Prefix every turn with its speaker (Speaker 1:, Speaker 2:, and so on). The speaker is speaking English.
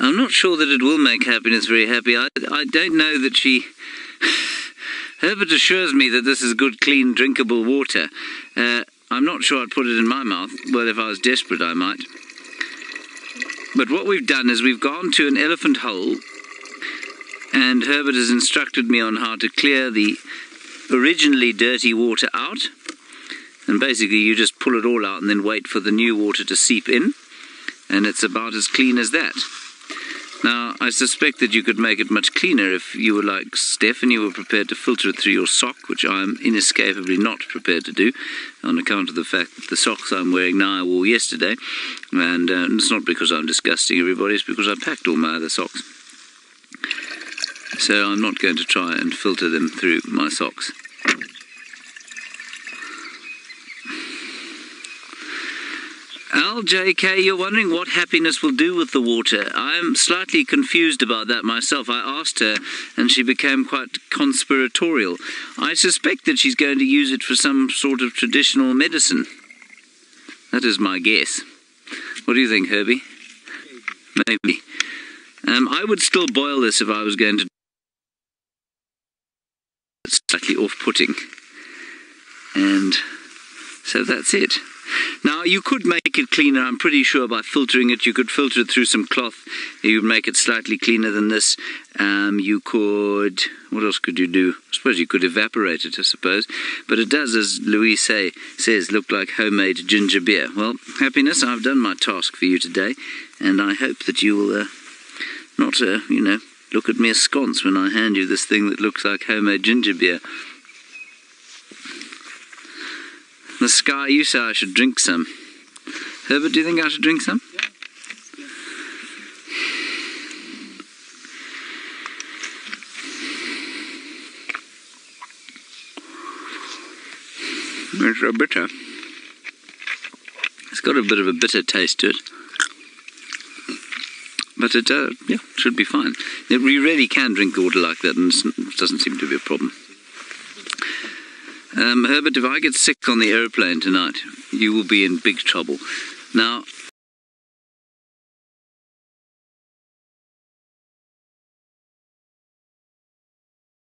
Speaker 1: I'm not sure that it will make happiness very happy. I, I don't know that she. Herbert assures me that this is good, clean, drinkable water. Uh, I'm not sure I'd put it in my mouth. Well, if I was desperate, I might. But what we've done is we've gone to an elephant hole, and Herbert has instructed me on how to clear the originally dirty water out. And basically, you just pull it all out and then wait for the new water to seep in, and it's about as clean as that. Now, I suspect that you could make it much cleaner if you were like Steph and you were prepared to filter it through your sock, which I am inescapably not prepared to do on account of the fact that the socks I'm wearing now I wore yesterday. And uh, it's not because I'm disgusting everybody, it's because I packed all my other socks. So I'm not going to try and filter them through my socks. Al JK, you're wondering what happiness will do with the water. I'm slightly confused about that myself. I asked her, and she became quite conspiratorial. I suspect that she's going to use it for some sort of traditional medicine. That is my guess. What do you think, Herbie? Maybe. Um, I would still boil this if I was going to. It's slightly off putting. And so that's it. Now, you could make it cleaner, I'm pretty sure, by filtering it. You could filter it through some cloth. You would make it slightly cleaner than this. Um, you could, what else could you do? I suppose you could evaporate it, I suppose. But it does, as Louise say, says, look like homemade ginger beer. Well, happiness, I've done my task for you today, and I hope that you will uh, not, uh, you know, look at me askance when I hand you this thing that looks like homemade ginger beer. The sky, you say I should drink some. Herbert, do you think I should drink some?
Speaker 2: Yeah.
Speaker 1: It's a bitter. It's got a bit of a bitter taste to it. But it, uh, yeah, should be fine. We really can drink water like that and it doesn't seem to be a problem. Um, Herbert, if I get sick on the aeroplane tonight, you will be in big trouble. Now,